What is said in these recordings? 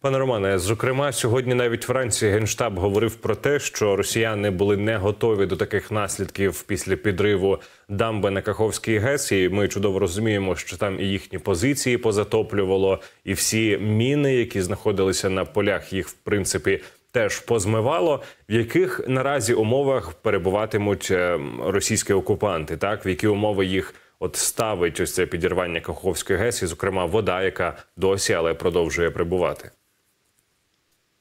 Пане Романе, зокрема, сьогодні навіть вранці генштаб говорив про те, що росіяни були не готові до таких наслідків після підриву дамби на Каховській ГЕС. І ми чудово розуміємо, що там і їхні позиції позатоплювало, і всі міни, які знаходилися на полях, їх в принципі теж позмивало. В яких наразі умовах перебуватимуть е, російські окупанти? Так в які умови їх от ставить ось це підірвання Каховської ГЕС, і зокрема вода, яка досі але продовжує прибувати.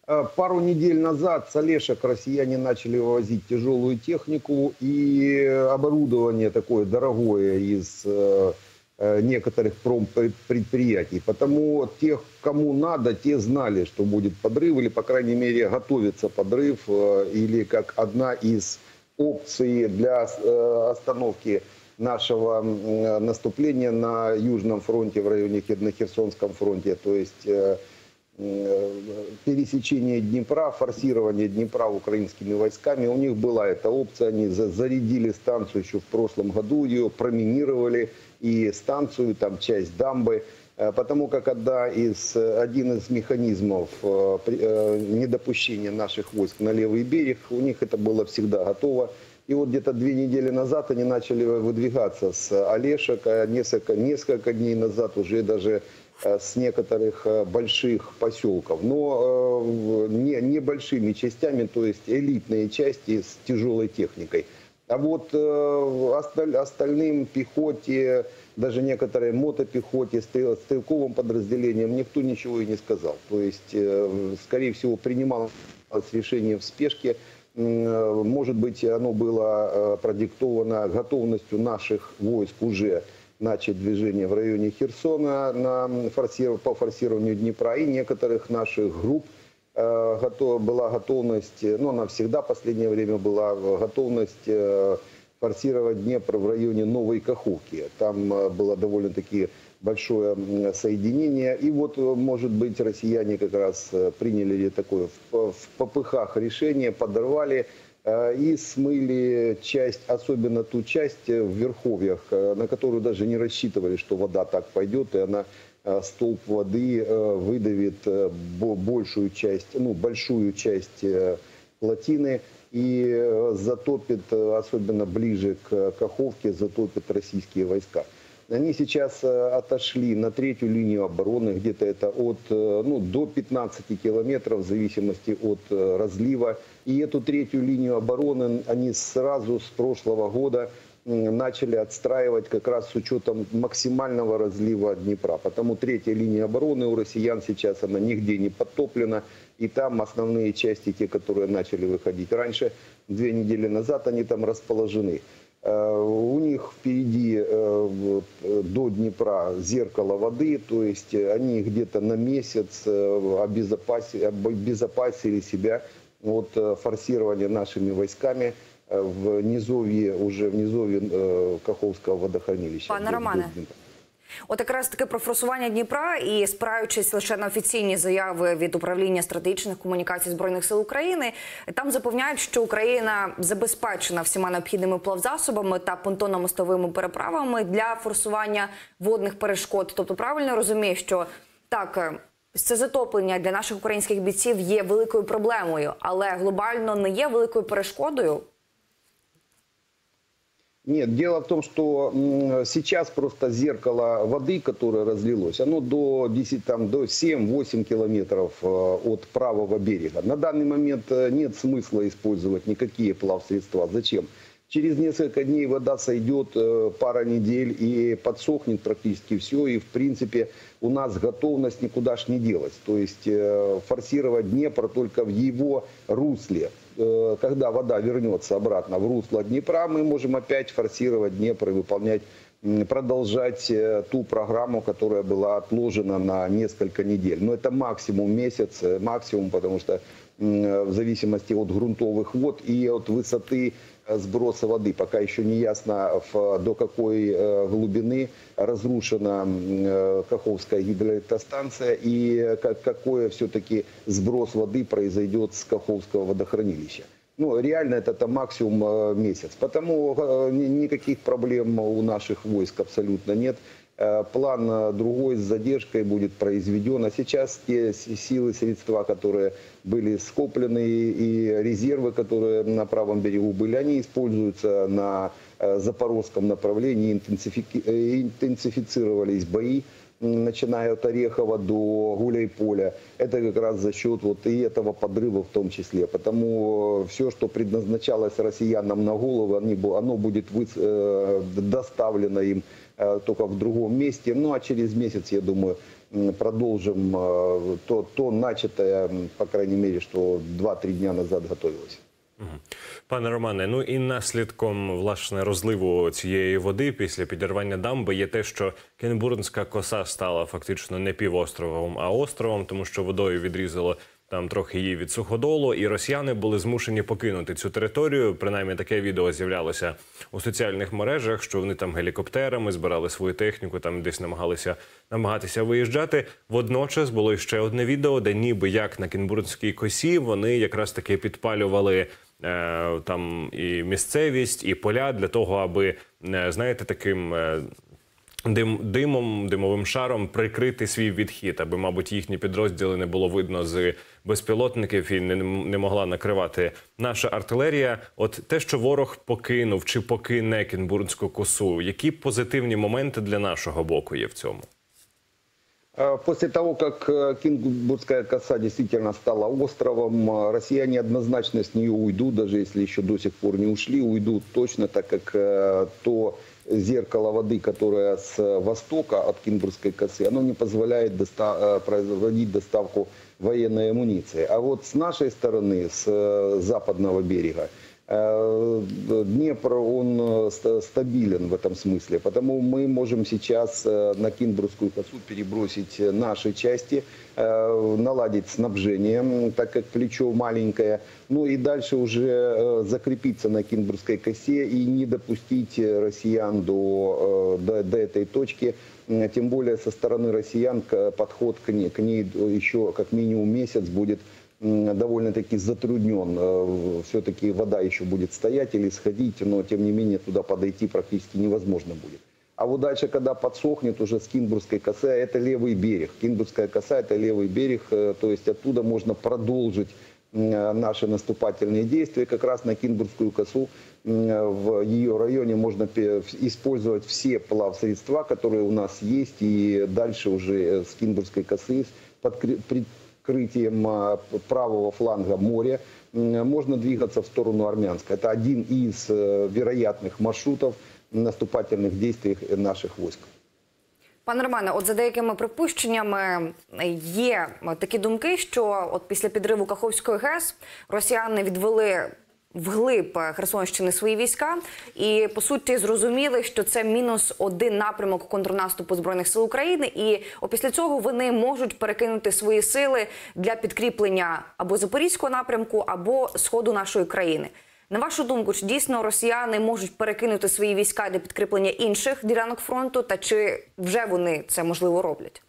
Э, пару недель назад с Олешек россияне начали вывозить тяжелую технику и оборудование такое дорогое из э, э, некоторых промпредприятий. Потому тех, кому надо, те знали, что будет подрыв, или, по крайней мере, готовится подрыв, или как одна из опций для остановки нашего наступления на Южном фронте, в районе Херсонском фронте. То есть пересечение Днепра, форсирование Днепра украинскими войсками. У них была эта опция, они зарядили станцию еще в прошлом году, ее проминировали и станцию, там часть дамбы, э, потому как одна из, один из механизмов э, недопущения наших войск на левый берег, у них это было всегда готово. И вот где-то две недели назад они начали выдвигаться с Олешек, а несколько, несколько дней назад уже даже Э, с некоторых э, больших поселков, но э, не, небольшими частями, то есть элитные части с тяжелой техникой. А вот остальным пехоте, даже некоторые мотопехоте, стрелковым подразделениям никто ничего и не сказал. То есть, скорее всего, принималось решение в спешке. Может быть, оно было продиктовано готовностью наших войск уже начать движение в районе Херсона на форсиров... по форсированию Днепра и некоторых наших групп э, готов... была готовность, ну она всегда в последнее время была готовность э, форсировать Днепр в районе Новой Каховки. Там э, было довольно-таки большое соединение. И вот, может быть, россияне как раз приняли такое в, в попыхах решение, подорвали Э, и смыли часть, особенно ту часть э, в верховьях, э, на которую даже не рассчитывали, что вода так пойдет, и она столб воды выдавит большую часть, ну, большую часть плотины и затопит, особенно ближе к Каховке, затопит российские войска. Они сейчас отошли на третью линию обороны, где-то это от, ну, до 15 километров в зависимости от разлива и эту третью линию обороны они сразу с прошлого года начали отстраивать как раз с учетом максимального разлива Днепра. Потому третья линия обороны у россиян сейчас она нигде не подтоплена. И там основные части, те, которые начали выходить раньше, две недели назад, они там расположены. Э, у них впереди э, до Днепра зеркало воды, то есть они где-то на месяц э, обезопасили, обезопасили себя от э, форсирования нашими войсками э, в низовье, уже в низовье э, Каховського водохранилища. Пане Романе, От якраз таки про форсування Дніпра і спираючись лише на офіційні заяви від управління стратегічних комунікацій збройних сил України, там запевняють, що Україна забезпечена всіма необхідними плавзасобами та понтонно-мостовими переправами для форсування водних перешкод. Тобто, правильно розумію, що так це затоплення для наших українських бійців є великою проблемою, але глобально не є великою перешкодою. Нет, дело в том, что сейчас просто зеркало воды, которое разлилось, оно до 10, там, до 7-8 километров э, от правого берега. На данный момент э, нет смысла использовать никакие плавсредства. Зачем? Через несколько дней вода сойдет, э, пара недель и подсохнет практически все. И в принципе у нас готовность никуда ж не делать. То есть форсировать Днепр только в его русле. Э, когда вода вернется обратно в русло Днепра, мы можем опять форсировать Днепр и выполнять продолжать ту программу, которая была отложена на несколько недель. Но это максимум месяц, максимум, потому что в зависимости от грунтовых вод и от высоты сброса воды. Пока еще не ясно, до какой э, глубины разрушена э, Каховская гидроэлектростанция и какой все-таки сброс воды произойдет с Каховского водохранилища. Ну, реально это, это максимум э, месяц. Потому никаких проблем у наших войск абсолютно нет. Э, План э, другой с задержкой будет произведен. А сейчас те силы, средства, которые были скоплены и резервы, которые на правом берегу были, они используются на э, запорожском направлении. Интенсифицировались бои начиная от Орехова до Гуляйполя. Это как раз за счет вот и этого подрыва в том числе. Потому все, что предназначалось россиянам на голову, оно будет доставлено им только в другом месте. Ну а через месяц, я думаю, продолжим э, то, то начатое, по крайней мере, что 2-3 дня назад готовилось. Пане Романе, ну і наслідком власне розливу цієї води після підірвання дамби є те, що Кенбурнська коса стала фактично не півостровом, а островом, тому що водою відрізало там трохи її від суходолу, і росіяни були змушені покинути цю територію. Принаймні таке відео з'являлося у соціальних мережах, що вони там гелікоптерами збирали свою техніку, там десь намагалися намагатися виїжджати. Водночас було ще одне відео, де ніби як на Кенбурнській косі вони якраз таки підпалювали е, там і місцевість, і поля для того, аби е, знаєте, таким. е, Дим, димом, димовим шаром прикрити свій відхід, аби, мабуть, їхні підрозділи не було видно з безпілотників і не, не могла накривати наша артилерія. От те, що ворог покинув чи покине Кінбурнську косу, які позитивні моменти для нашого боку є в цьому? Э, После того, как э, Кингурская коса действительно стала островом, э, россияне однозначно с нее уйдут, даже если еще до сих пор не ушли, уйдут точно, так как э, то зеркало воды, которое с э, востока от Кингурской косы, оно не позволяет доста- э, производить доставку военной амуниции. А вот с нашей стороны, с э, западного берега, Днепр, он э, ста- стабилен в этом смысле, потому мы можем сейчас э, на Кинбургскую косу перебросить э, наши части, э, наладить снабжение, так как плечо маленькое, ну и дальше уже э, закрепиться на Кинбургской косе и не допустить э, россиян до, э, до, до этой точки, тем более со стороны россиян подход к ней, к ней еще как минимум месяц будет довольно-таки затруднен. Э, Все-таки вода еще будет стоять или сходить, но тем не менее туда подойти практически невозможно будет. А вот дальше, когда подсохнет уже с Кинбургской косы, это левый берег. Кинбургская коса – это левый берег, э, то есть оттуда можно продолжить наши наступательные действия. Как раз на Кинбургскую косу в ее районе можно использовать все плавсредства, которые у нас есть, и дальше уже э, с Кинбургской косы под кри- прикрытием а, правого фланга моря м, можно двигаться в сторону Армянска. Это один из э, вероятных маршрутов наступательных действий наших войск. Пане Романе, от за деякими припущеннями є такі думки, що от після підриву Каховської ГЕС росіяни відвели вглиб Херсонщини свої війська, і по суті зрозуміли, що це мінус один напрямок контрнаступу збройних сил України. І опісля цього вони можуть перекинути свої сили для підкріплення або запорізького напрямку, або сходу нашої країни. На вашу думку, чи дійсно росіяни можуть перекинути свої війська для підкріплення інших ділянок фронту, та чи вже вони це можливо роблять?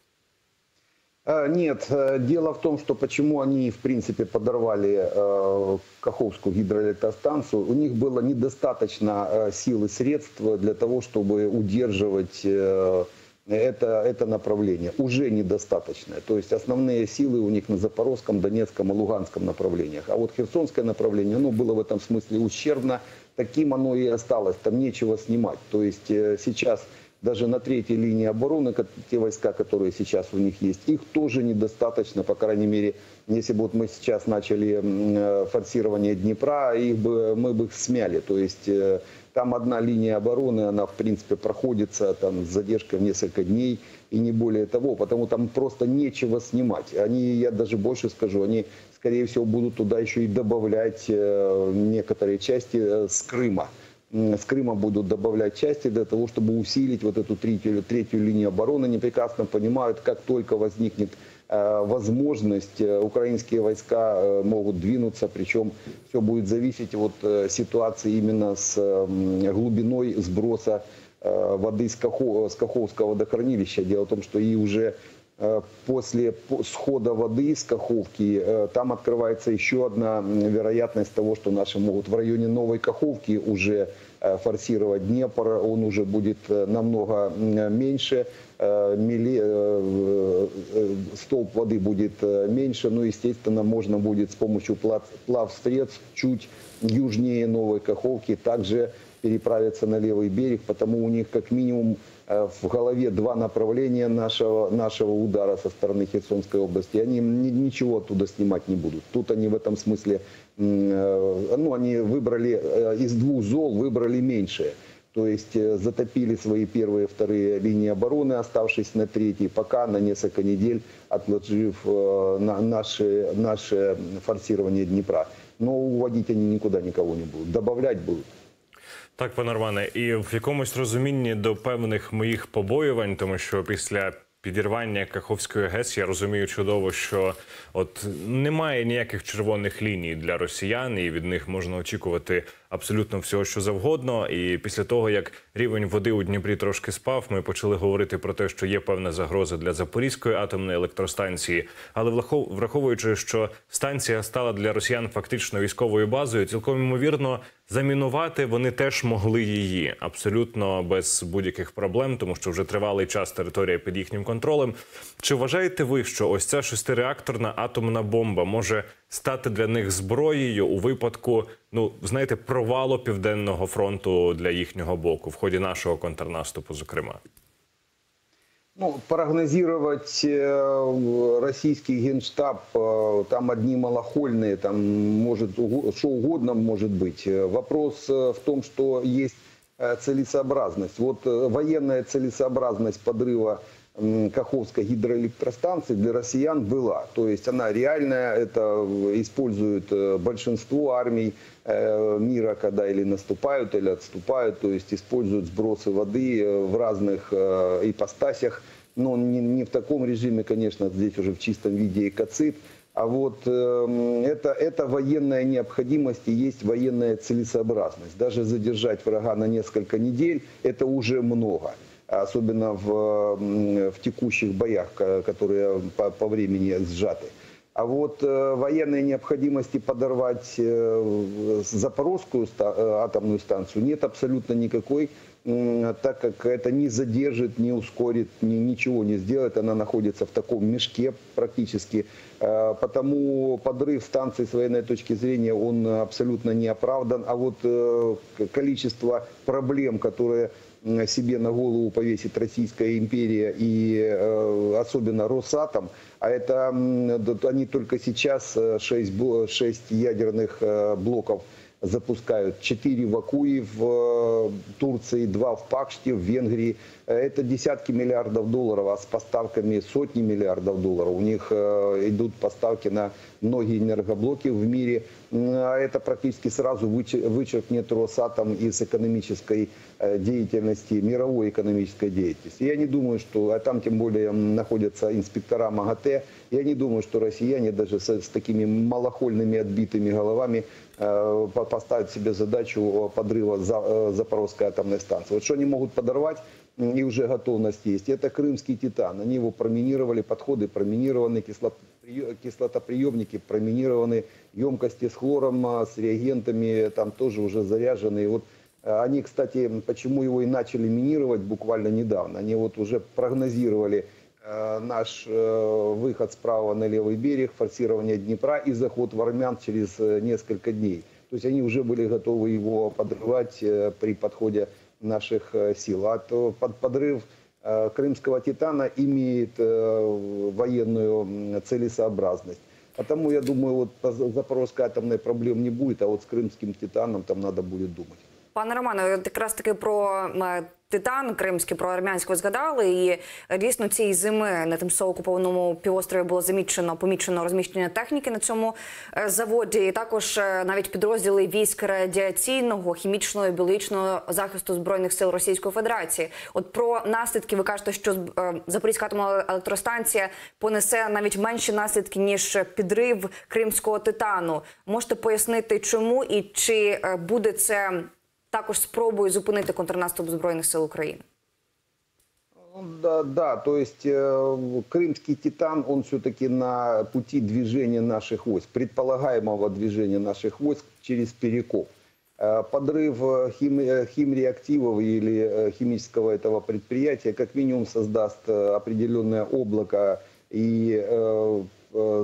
Э, Нет, э, дело в том, что почему они, в принципе, подорвали э, Каховскую гидроэлектростанцию, у них было недостаточно сил и средств для того, чтобы удерживать это, это направление. Уже недостаточно. То есть основные силы у них на Запорожском, Донецком и Луганском направлениях. А вот Херсонское направление, оно было в этом смысле ущербно. Таким оно и осталось. Там нечего снимать. То есть сейчас даже на третьей линии обороны, те войска, которые сейчас у них есть, их тоже недостаточно, по крайней мере, если бы вот мы сейчас начали э, форсирование Днепра, их бы, мы бы их смяли. То есть э, там одна линия обороны, она в принципе проходится там, с задержкой в несколько дней и не более того, потому там просто нечего снимать. Они, я даже больше скажу, они скорее всего будут туда еще и добавлять э, некоторые части с Крыма с Крыма будут добавлять части для того, чтобы усилить вот эту третью, третью линию обороны. Они прекрасно понимают, как только возникнет э, возможность, э, украинские войска э, могут двинуться, причем все будет зависеть от ситуации именно с глубиной сброса воды с, Кахо- с Каховского водохранилища. Дело в том, что и уже после по- схода воды с Каховки, э, там открывается еще одна вероятность того, что наши могут в районе Новой Каховки уже э, форсировать Днепр, он уже будет э, намного меньше, э, мили- э, э, столб воды будет э, меньше, но, естественно, можно будет с помощью плав, плавсредств чуть южнее Новой Каховки также переправиться на левый берег, потому у них как минимум э, в голове два направления нашего, нашего удара со стороны Херсонской области. Они ни- ничего оттуда снимать не будут. Тут они в этом смысле, э, ну, они выбрали э, из двух зол, выбрали меньшее. То есть э, затопили свои первые, вторые линии обороны, оставшись на третьей, пока на несколько недель отложив э, на наше, наше форсирование Днепра. Но уводить они никуда никого не будут. Добавлять будут. Так, пане Романе, і в якомусь розумінні до певних моїх побоювань, тому що після підірвання Каховської ГЕС я розумію чудово, що от немає ніяких червоних ліній для росіян, і від них можна очікувати абсолютно всього, що завгодно. І після того, як рівень води у Дніпрі трошки спав, ми почали говорити про те, що є певна загроза для Запорізької атомної електростанції. Але враховуючи, що станція стала для росіян фактично військовою базою, цілком ймовірно, замінувати вони теж могли її абсолютно без будь-яких проблем, тому що вже тривалий час територія під їхнім контролем. Чи вважаєте ви, що ось ця шестиреакторна атомна бомба може стати для них зброєю у випадку, ну знаєте, провалу південного фронту для їхнього боку в ході нашого контрнаступу, зокрема? Ну, прогнозировать э, российский генштаб, э, там одни малохольные, там может что угодно может быть. Э, Вопрос в том, что есть целесообразность. Вот военная целесообразность подрыва Каховской гидроэлектростанции для россиян была. То есть она реальная, это используют э, большинство армий э, мира, когда или наступают, или отступают, то есть используют сбросы воды э, в разных ипостасях, но не, не в таком режиме, конечно, здесь уже в чистом виде экоцид. А вот э, это, это военная необходимость и есть военная целесообразность. Даже задержать врага на несколько недель – это уже много особенно в, в текущих боях, ко- которые по, по времени сжаты. А вот э, военной необходимости подорвать э, Запорожскую э, атомную станцию нет абсолютно никакой, так как это не задержит, не ускорит, ни- ничего не сделает. Она находится в таком мешке практически. Э, Потому подрыв станции с военной точки зрения, он абсолютно не оправдан. А вот количество проблем, которые себе на голову повесит Российская империя и э, особенно Росатом, а это они только сейчас 6, 6 ядерных э, блоков запускают. Четыре в Акуе в э, Турции, два в Пакште, в Венгрии. Э, Это десятки миллиардов долларов, а с поставками сотни миллиардов долларов. У них э, идут поставки на многие энергоблоки в мире. А это практически сразу вычер- вычеркнет Росатом из экономической деятельности, мировой экономической деятельности. Я не думаю, что, а там тем более находятся инспектора МАГАТЭ, я не думаю, что россияне даже с, с такими малохольными отбитыми головами э, по- поставят себе задачу подрыва э, Запорожской атомной станции. Вот что они могут подорвать, и уже готовность есть, это крымский титан. Они его проминировали, подходы проминированы, кислотоприемники проминированы, емкости с хлором, а, с реагентами там тоже уже заряжены. И вот э, они, кстати, почему его и начали минировать буквально недавно. Они вот уже прогнозировали наш э, выход справа на левый берег, форсирование Днепра и заход в армян через э, несколько дней. То есть они уже были готовы его подрывать э, при подходе наших э, сил. А под подрыв э, крымского титана имеет э, военную целесообразность. Потому я думаю, вот по За- Запорожской атомной проблем не будет, а вот с крымским титаном там надо будет думать. Пане Романе, якраз таки про Титан Кримський, про армянську згадали. І дійсно цієї зими на тимчасово окупованому півострові було замічено помічено розміщення техніки на цьому е, заводі. І також е, навіть підрозділи військ радіаційного, хімічного і біологічного захисту збройних сил Російської Федерації. От про наслідки ви кажете, що е, Запорізька атомна електростанція понесе навіть менші наслідки ніж підрив кримського титану. Можете пояснити, чому і чи буде це також спробою зупинити контрнаступ збройних сил України? Ну, Да, да, то есть э, крымский титан, он все-таки на пути движения наших войск, предполагаемого движения наших войск через Перекоп. Э, Подрыв э, хим, э, химреактивов или э, химического этого предприятия как минимум создаст определенное облако и э,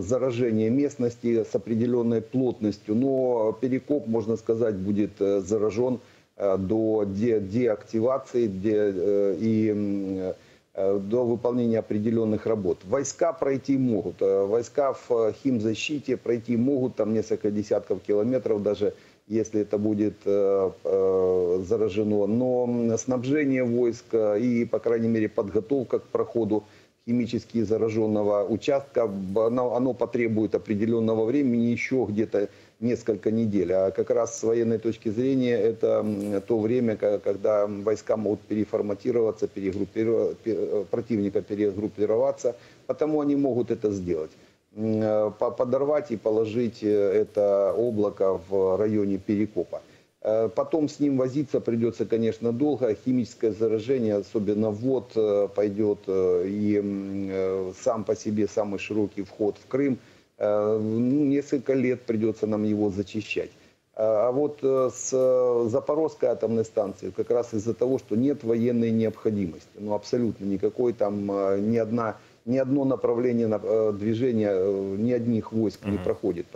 заражение местности с определенной плотностью. Но Перекоп, можно сказать, будет заражен до де- деактивации де- э, и э, до выполнения определенных работ. Войска пройти могут. Э, Войска в э, химзащите пройти могут там несколько десятков километров даже если это будет э, э, заражено. Но снабжение войск э, и, по крайней мере, подготовка к проходу химически зараженного участка, оно, оно потребует определенного времени, еще где-то несколько недель. А как раз с военной точки зрения это то время, когда войска могут переформатироваться, перегруппироваться, противника перегруппироваться, потому они могут это сделать э, по- подорвать и положить э, это облако в районе Перекопа. Э, Потом с ним возиться придется, конечно, долго. Химическое заражение, особенно ввод, э, пойдет э, и э, сам по себе самый широкий вход в Крым. Э, ну, Несколько лет придется нам его зачищать. А а вот э, с э, Запорожской атомной станцией как раз из-за того, что нет военной необходимости, ну абсолютно никакой там э, ни одна ни одно направление на- э, движения э, ни одних войск не проходит.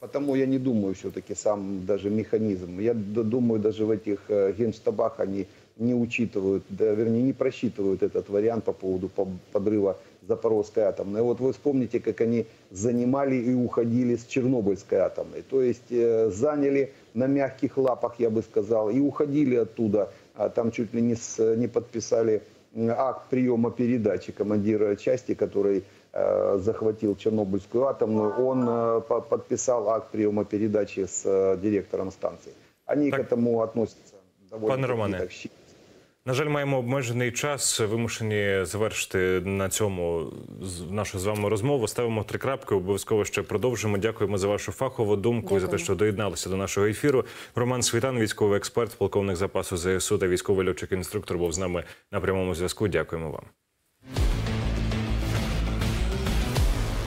Потому- я не думаю все-таки сам даже механизм. Я думаю, даже в этих э, генштабах они не учитывают, да, вернее, не просчитывают этот вариант по поводу по- подрыва Запорожской атомной. Вот вы вспомните, как они занимали и уходили с Чернобыльской атомной. То есть э, заняли на мягких лапах, я бы сказал, и уходили оттуда. А там чуть ли не, с- не подписали акт приема передачи командира части, который э, захватил Чернобыльскую атомную, он э, по- подписал акт приема передачи с директором станции. Они Так. к этому относятся довольно так щи- На жаль, маємо обмежений час. Вимушені завершити на цьому нашу з вами розмову. Ставимо три крапки. Обов'язково ще продовжимо. Дякуємо за вашу фахову думку і за те, що доєдналися до нашого ефіру. Роман Світан, військовий експерт, полковник запасу ЗСУ та військовий льотчик інструктор був з нами на прямому зв'язку. Дякуємо вам.